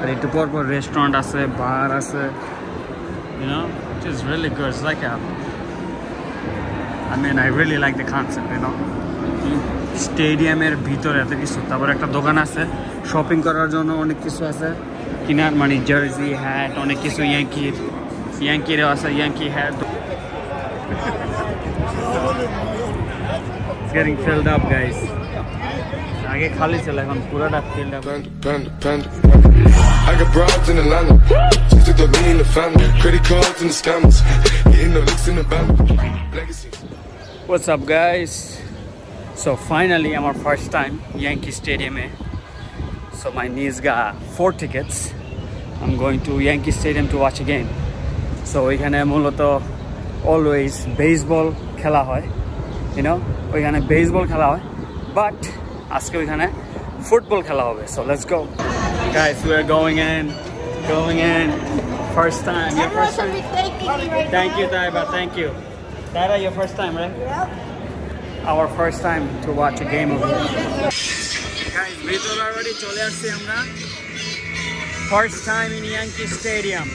আর একটু পর পর রেস্টুরেন্ট আছে বার আছে স্টেডিয়ামের ভিতরে এত কিছু তারপর একটা দোকান আছে শপিং করার জন্য অনেক কিছু আছে কিনার মানে জার্সি হ্যাট অনেক কিছু ইয়াঙ্কির ইয়াঙ্কিরও আছে ইয়াঙ্কি হ্যাট আগে খালি ছিল এখন পুরোটা field panda, I got broads in Atlanta. Just took the lean in the family. Credit cards and the scammers. Hitting the licks in the band. Legacy. What's up guys? So finally our first time Yankee Stadium eh? So my niece got four tickets. I'm going to Yankee Stadium to watch a game. So এখানে মূলত always baseball খেলা হয় YONO ওইখানে baseball খেলা হয় but আজকে ওইখানে football খেলা হবে so let's go guys we are going in going in first time your Everyone first should time be thanking me right Thank now. you Taiba thank you Taiba your first time right Yep. our first time to watch a game of Guys, ভিতরে already চলে আসছি আমরা first time in Yankee stadium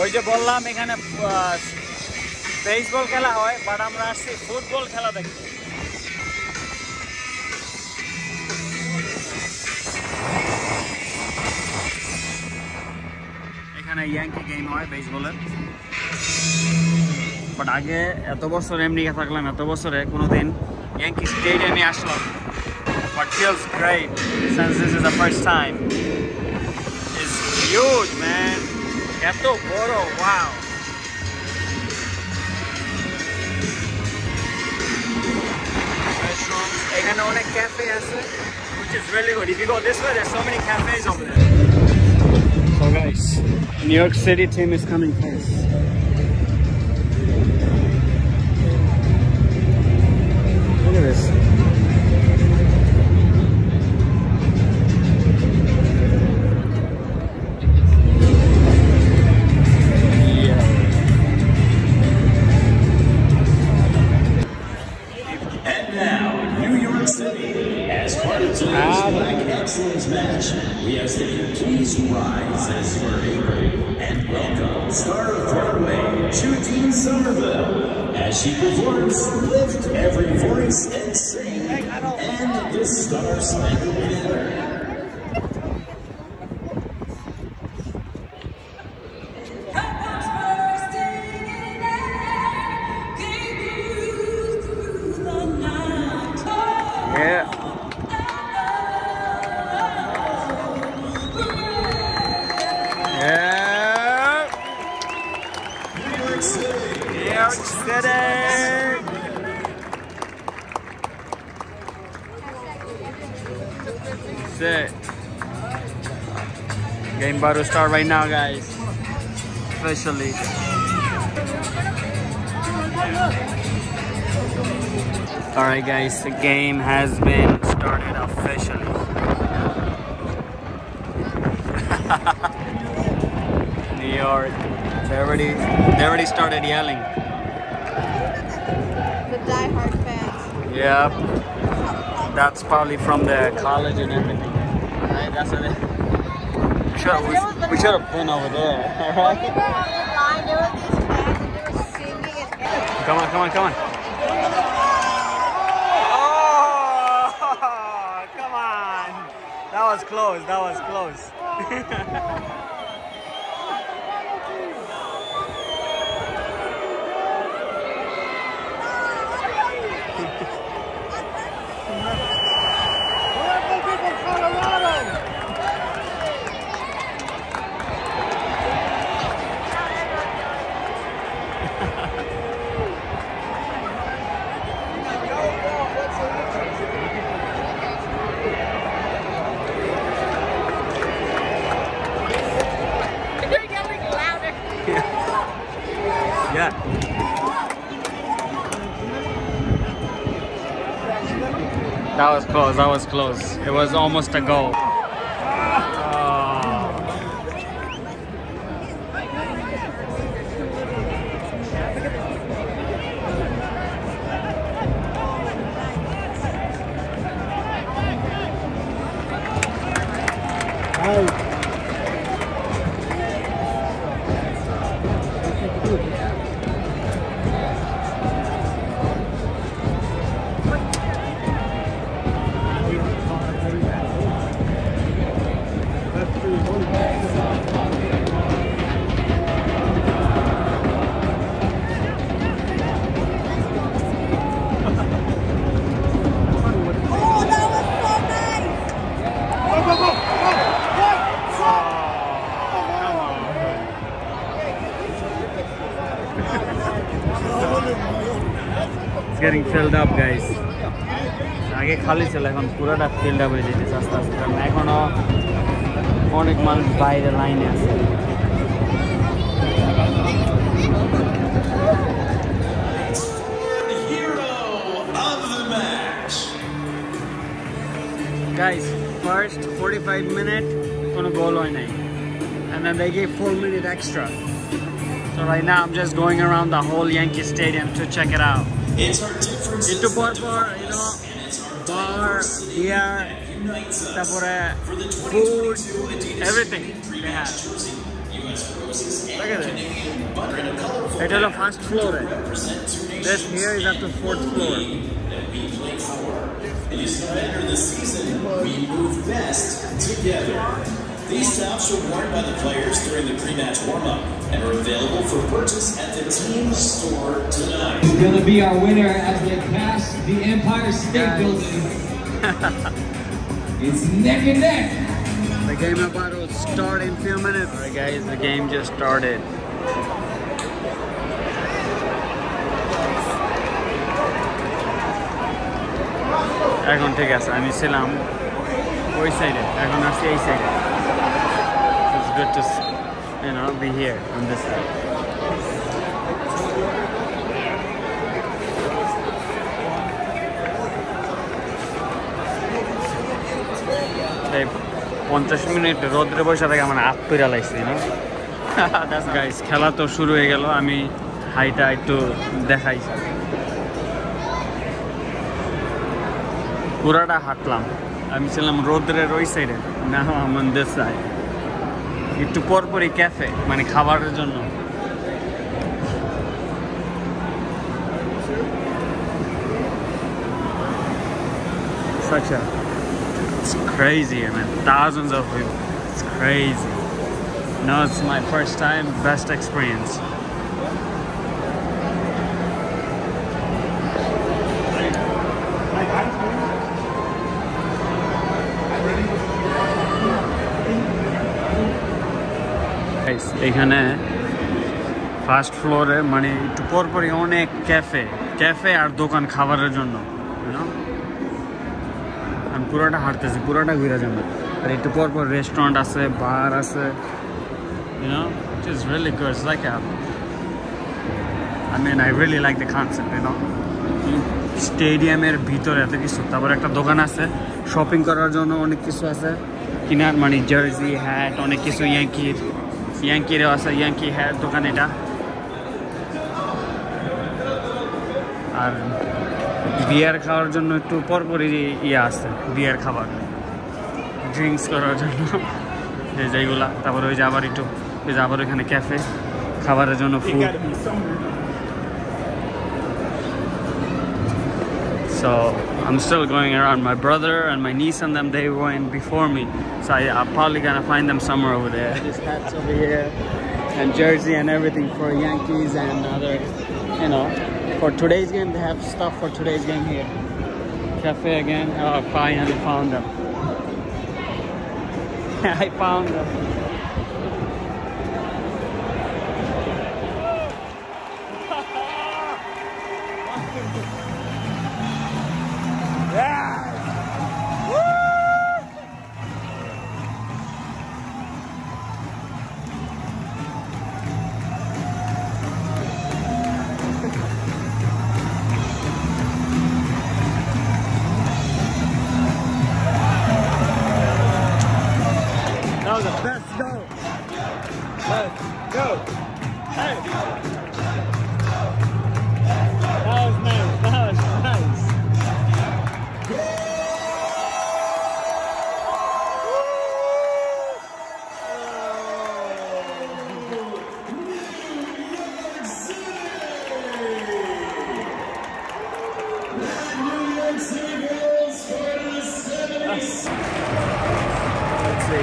ওই যে বললাম এখানে baseball খেলা হয় বাট আমরা আসছি ফুটবল খেলা দেখতে এখানে ইয়াঙ্কি গেম হয় বেসবলের বাট আগে এত বছর এমনি থাকলাম এত বছরে কোনোদিন ইয়াঙ্কি স্টেডিয়ামে আসলাম but feels great since this is the first time It's huge man এত বড় wow Restaurants, এখানে অনেক ক্যাফে আছে which is really good if you go this way there's so many cafes over there so guys New York City team is coming part of tonight's Ah. Black Excellence match, we ask that you please rise as you are able and welcome star of Broadway, Justine Somerville, as she performs Lift Every Voice and Sing and the Star Spangled Banner. To start right now, guys. Officially. All right, guys. The game has been started officially. New York. They already, they already started yelling. The diehard fans. Yep. That's probably from the college and everything. Right? That's what it. We should have, we, should have been over there. Alright? we were on the line, there were these fans and they were singing and everything. Come on, come on, come on. Oh, come on. That was close. That was close. That was close. That was close. It was almost a goal. getting filled up guys আগে খালি ছিল এখন পুরোটা filled up হয়ে যেতেছে আস্তে আস্তে কারণ এখনো অনেক মানুষ বাইরে লাইনে আছে The hero of the match. guys first 45 minute কোনো গোল হয় নাই and then they gave 4 minute extra so right now I'm just going around the whole Yankee Stadium to check it out It's our differences একটু পর that পর divide you know us, and it's our bar diversity beer that unites us. তারপরে For the food 2022 Adidas everything they pre-match have jersey, U.S. roses and Look at it. Canadian butter in a colorful এটা হলো first ফ্লোরে represent two nations this here is up to fourth floor that we play for. It is no matter the season, we move best together. These tops are worn by the players during the pre-match warm-up and are available for purchase at the team store tonight. is going to be our winner as they pass the Empire State Guys. Building. it's neck and neck. The game about to start in few minutes. Alright guys, the game just started. এখন ঠিক আছে আমি ছিলাম ওই সাইডে এখন আসছি এই সাইডে It's good to you know be here on this side. পঞ্চাশ মিনিট রোদ্রে বসে থেকে আমার হাত পেরা লাগছে না গাইস খেলা তো শুরু হয়ে গেল আমি হাইটা একটু দেখাই। পুরাটা হাঁটলাম। আমি ছিলাম রোদ্রের ওই সাইডে না আমার দেশ সাইড একটু পরপরই ক্যাফে মানে খাবারের জন্য Such a it's crazy here, man. Thousands of people. It's crazy. No, it's my first time. Best experience. এখানে ফার্স্ট ফ্লোরে মানে একটু পরপরই অনেক ক্যাফে ক্যাফে আর দোকান খাবারের জন্য আমি পুরোটা হাঁটতেছি, পুরোটা ঘুরে যাব। আর একটু পর পর রেস্টুরেন্ট আছে বার আছে know? স্টেডিয়ামের ভিতরে এত কিছু, তারপর একটা দোকান আছে শপিং করার জন্য অনেক কিছু আছে, কিনার মানে জার্সি হ্যাট অনেক কিছু ইয়াঙ্কির ইয়াঙ্কিরও আছে ইয়াঙ্কি হ্যাঁ দোকান এটা। আর বিয়ার খাওয়ার জন্য একটু পরপরই ইয়ে আছে বিয়ার খাবার। ড্রিঙ্কস করার জন্য। এই যেগুলা তারপরে ওই যে আবার একটু ওই যে আবার ওইখানে ক্যাফে খাবারের জন্য food So I'm still going around. My brother and my niece and them they went before me, so I, I'm probably gonna find them somewhere over there. This hats over here, and jersey and everything for Yankees and other, you know, for today's game they have stuff for today's game here. Cafe again. Oh, finally found them. I found them. That was the best go. Let's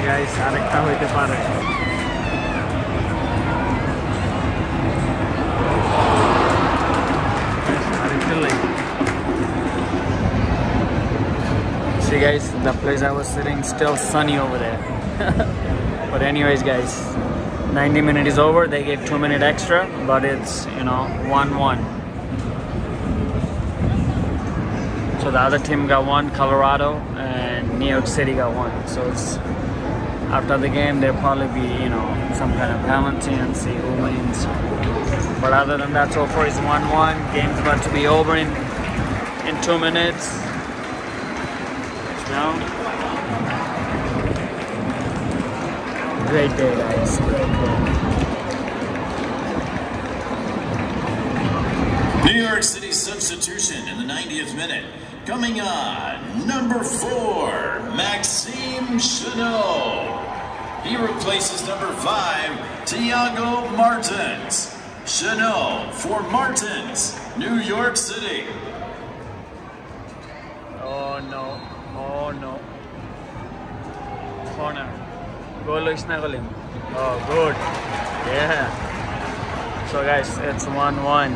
Let's see guys, আরেকটা হইতে পারে আরেকটা like See guys, the place I was sitting still sunny over there. but anyways guys, 90 minute is over. They gave 2 minute extra, but it's, you know, 1-1. So the other team got one, Colorado, and New York City got one. So it's after the game there'll probably be you know some kind of and see who wins. But other than that, so far it's one-one. Game's about to be over in in two minutes. You? Great day, guys. Great day. New York City substitution in the 90th minute. Coming on, number four, Maxime Chanot. He replaces number five, Thiago Martins. Chanot for Martins, New York City. Oh no, oh no. Corner. Goal is Nagalim. Oh, good. Yeah. So guys, it's 1-1.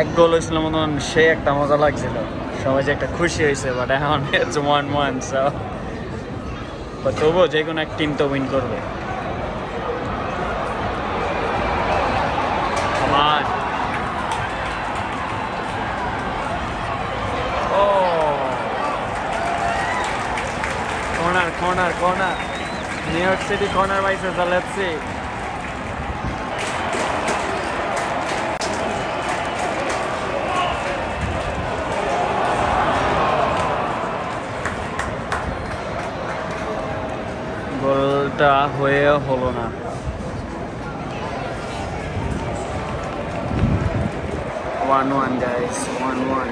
এক গোল হয়েছিল মতন সে একটা মজা লাগছিল সবাই যে একটা খুশি হয়েছে বাট এখন ইটস ওয়ান ওয়ান সো বা তবুও যে কোনো এক টিম তো উইন করবে। আমার ও corner corner new York city corner বাইসে লেটস সি see. গোলটা হয়ে হলো না one one guys one one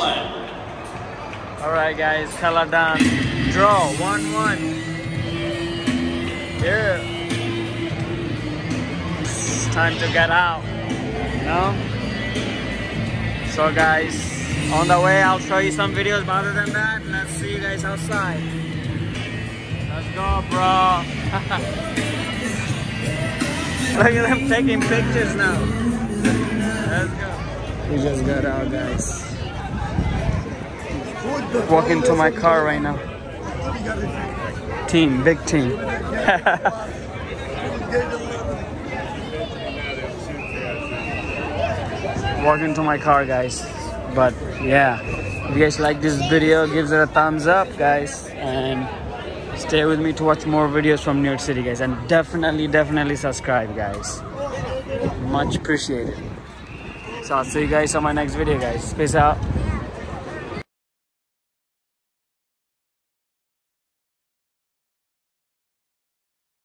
One. Alright guys, খেলা done. Draw, 1-1. Yeah. It's time to get out. You know? So guys, on the way I'll show you some videos, but other than that, let's see you guys outside. Let's go, bro. Look at them taking pictures now. Let's go. We just got out, guys walking to my car right now. Team, big team. walking to my car, guys. But yeah, if you guys like this video, give it a thumbs up, guys, and stay with me to watch more videos from New York City, guys. And definitely, definitely subscribe, guys. Much appreciated. So I'll see you guys on my next video, guys. Peace out.